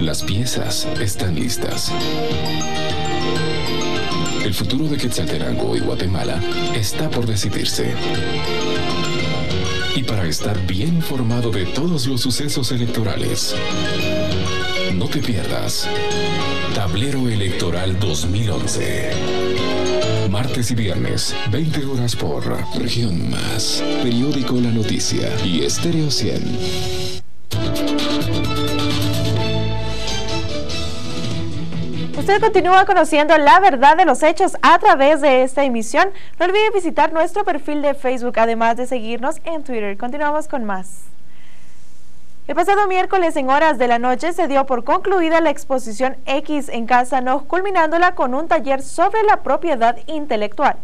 Las piezas están listas. El futuro de Quetzaltenango y Guatemala está por decidirse. Y para estar bien informado de todos los sucesos electorales, no te pierdas Tablero Electoral 2011. Martes y viernes, 20 horas por Región Más, Periódico La Noticia y Estéreo 100. Usted continúa conociendo la verdad de los hechos a través de esta emisión. No olvide visitar nuestro perfil de Facebook, además de seguirnos en Twitter. Continuamos con más. El pasado miércoles en horas de la noche se dio por concluida la exposición X en Casa No, culminándola con un taller sobre la propiedad intelectual.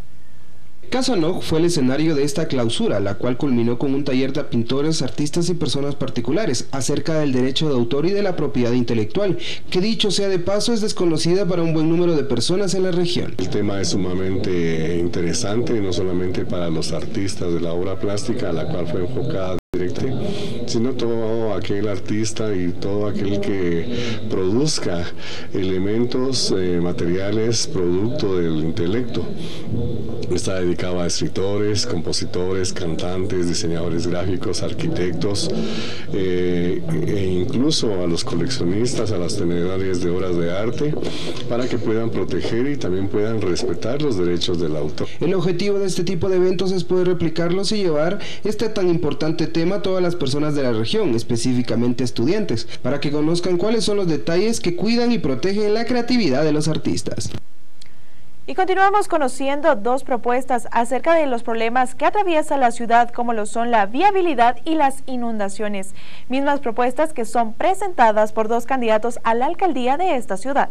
Casanoj fue el escenario de esta clausura, la cual culminó con un taller de pintores, artistas y personas particulares acerca del derecho de autor y de la propiedad intelectual, que dicho sea de paso es desconocida para un buen número de personas en la región. El tema es sumamente interesante, no solamente para los artistas de la obra plástica, a la cual fue enfocada sino todo aquel artista y todo aquel que produzca elementos eh, materiales producto del intelecto. Está dedicado a escritores, compositores, cantantes, diseñadores gráficos, arquitectos eh, e incluso a los coleccionistas, a las tenedores de obras de arte, para que puedan proteger y también puedan respetar los derechos del autor. El objetivo de este tipo de eventos es poder replicarlos y llevar este tan importante tema a todas las personas de la región, específicamente estudiantes, para que conozcan cuáles son los detalles que cuidan y protegen la creatividad de los artistas. Y continuamos conociendo dos propuestas acerca de los problemas que atraviesa la ciudad como lo son la viabilidad y las inundaciones, mismas propuestas que son presentadas por dos candidatos a la alcaldía de esta ciudad.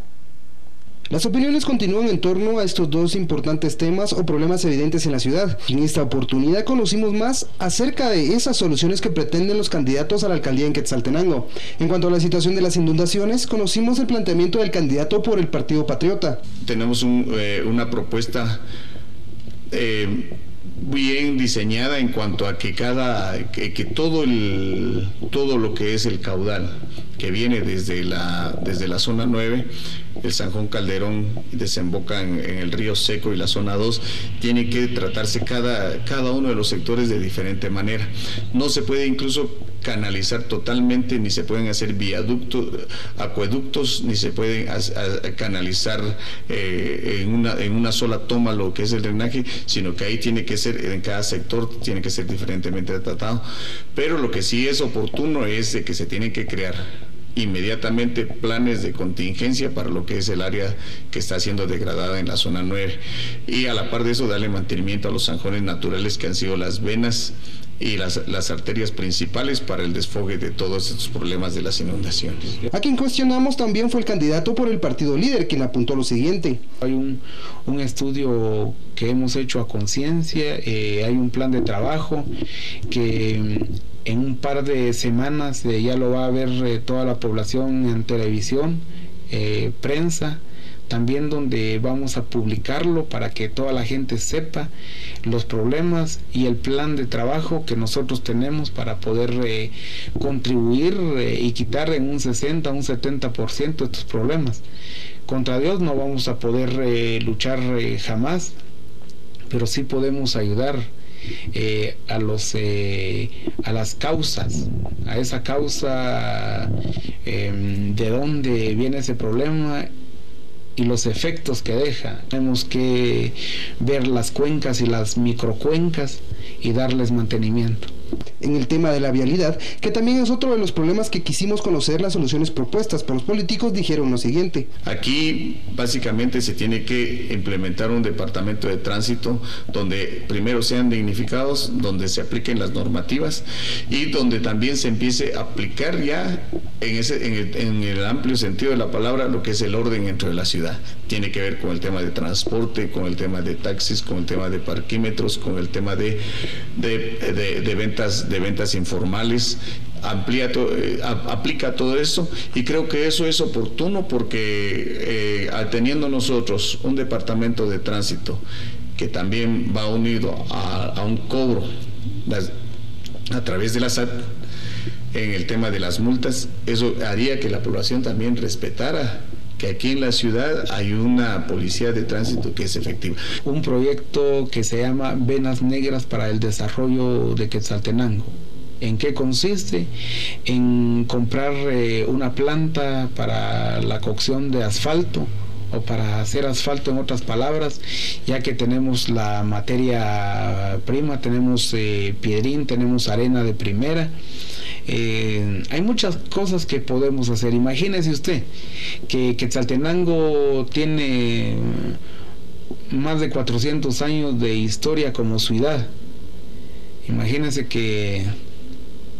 Las opiniones continúan en torno a estos dos importantes temas o problemas evidentes en la ciudad. En esta oportunidad conocimos más acerca de esas soluciones que pretenden los candidatos a la alcaldía en Quetzaltenango. En cuanto a la situación de las inundaciones, conocimos el planteamiento del candidato por el Partido Patriota. Tenemos eh, una propuesta eh, bien diseñada en cuanto a que cada que, todo el todo lo que es el caudal que viene desde la desde la zona 9 el San Juan Calderón desemboca en, el río Seco y la zona 2, tiene que tratarse cada, cada uno de los sectores de diferente manera. No se puede incluso canalizar totalmente, ni se pueden hacer viaductos, acueductos, ni se pueden canalizar eh, en, una, en una sola toma lo que es el drenaje, sino que ahí tiene que ser, en cada sector tiene que ser diferentemente tratado. Pero lo que sí es oportuno es que se tienen que crear inmediatamente planes de contingencia para lo que es el área que está siendo degradada en la zona 9 y a la par de eso darle mantenimiento a los zanjones naturales que han sido las venas y las, las, arterias principales para el desfogue de todos estos problemas de las inundaciones. A quien cuestionamos también fue el candidato por el partido líder, quien apuntó lo siguiente. Hay un, un estudio que hemos hecho a conciencia, eh, hay un plan de trabajo que en un par de semanas eh, ya lo va a ver eh, toda la población en televisión, eh, prensa, también donde vamos a publicarlo para que toda la gente sepa los problemas y el plan de trabajo que nosotros tenemos para poder contribuir y quitar en un 60, un 70% estos problemas. Contra Dios no vamos a poder luchar jamás, pero sí podemos ayudar eh, a, los, eh, a las causas, a esa causa em, de dónde viene ese problema y los efectos que deja. Tenemos que ver las cuencas y las microcuencas y darles mantenimiento en el tema de la vialidad, que también es otro de los problemas que quisimos conocer las soluciones propuestas por los políticos, dijeron lo siguiente. Aquí básicamente se tiene que implementar un departamento de tránsito donde primero sean dignificados, donde se apliquen las normativas y donde también se empiece a aplicar ya en, ese, en, el, amplio sentido de la palabra lo que es el orden dentro de la ciudad. Tiene que ver con el tema de transporte, con el tema de taxis, con el tema de parquímetros, con el tema de, de, de de ventas informales, amplía eh, aplica todo eso y creo que eso es oportuno porque eh, teniendo nosotros un departamento de tránsito que también va unido a, un cobro a través de la SAT, en el tema de las multas, eso haría que la población también respetara que aquí en la ciudad hay una policía de tránsito que es efectiva. Un proyecto que se llama Venas Negras para el Desarrollo de Quetzaltenango. ¿En qué consiste? En comprar eh, una planta para la cocción de asfalto o para hacer asfalto en otras palabras, ya que tenemos la materia prima, tenemos eh, piedrín, tenemos arena de primera. Eh, hay muchas cosas que podemos hacer. Imagínese usted que Quetzaltenango tiene más de 400 años de historia como ciudad. Imagínese que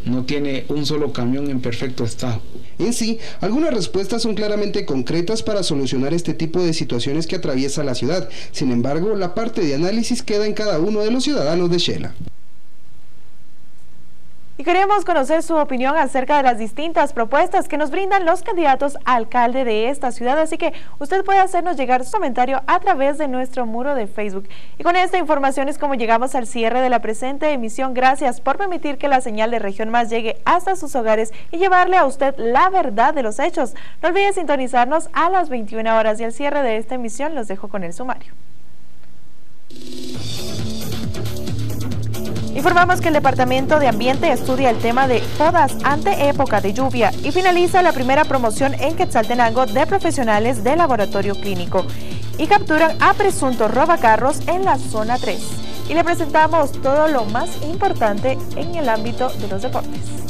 no tiene un solo camión en perfecto estado. En sí, algunas respuestas son claramente concretas para solucionar este tipo de situaciones que atraviesa la ciudad. Sin embargo, la parte de análisis queda en cada uno de los ciudadanos de Shela. Y queremos conocer su opinión acerca de las distintas propuestas que nos brindan los candidatos a alcalde de esta ciudad, así que usted puede hacernos llegar su comentario a través de nuestro muro de Facebook. Y con esta información es como llegamos al cierre de la presente emisión. Gracias por permitir que la señal de Región Más llegue hasta sus hogares y llevarle a usted la verdad de los hechos. No olvide sintonizarnos a las 21 horas y al cierre de esta emisión los dejo con el sumario. Informamos que el Departamento de Ambiente estudia el tema de podas ante época de lluvia y finaliza la primera promoción en Quetzaltenango de profesionales de laboratorio clínico y capturan a presuntos robacarros en la zona 3. Y le presentamos todo lo más importante en el ámbito de los deportes.